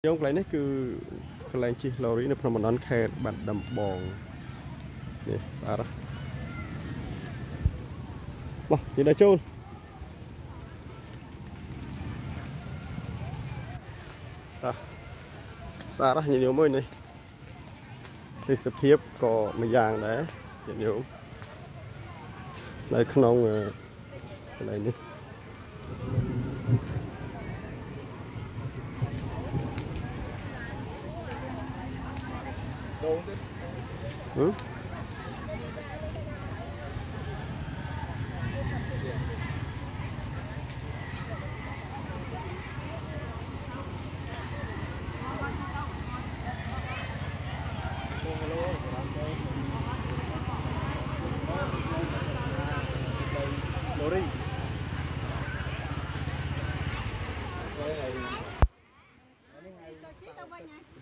ខ្ញុំកន្លែងនេះគឺកន្លែងជិះឡូរីនៅភ្នំបណ្ដំខេត្តបាត់ដំបងនេះស្អាតបោះនិយាយដល់ចូលតោះស្អាតញញើមួយនេះទេសភាពក៏មួយយ៉ាងដែរញញើនៅក្នុងកន្លែងនេះ Ừ.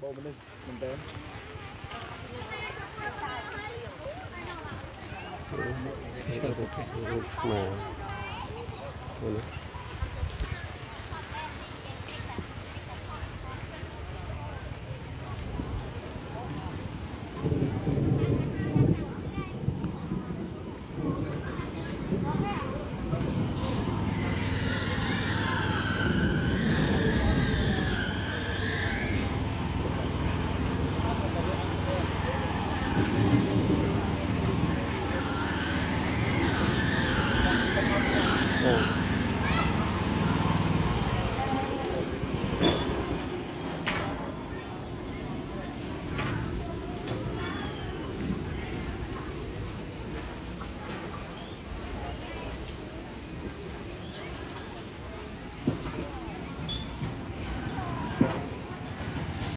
Bồ mình đi, mình đem 그렇구나. 오늘. Okay. Cool.